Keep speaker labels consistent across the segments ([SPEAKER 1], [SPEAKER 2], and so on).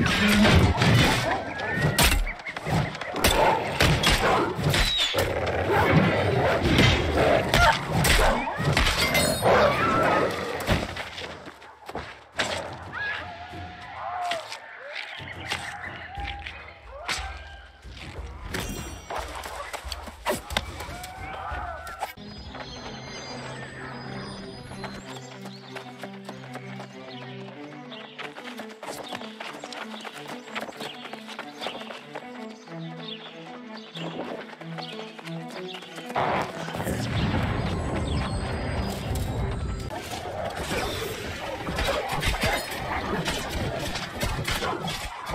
[SPEAKER 1] Yeah.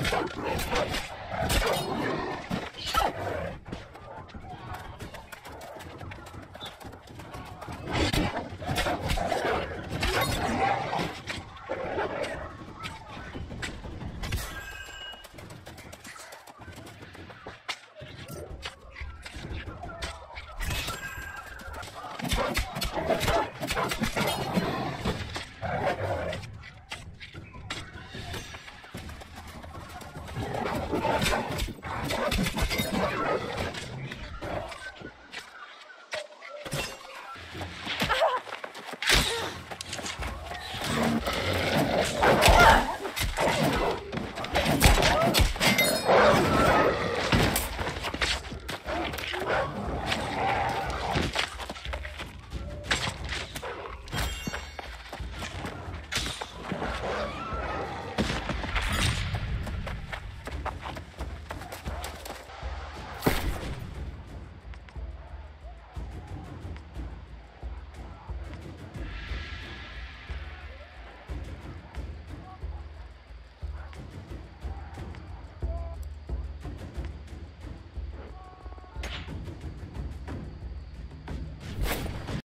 [SPEAKER 1] Let's go.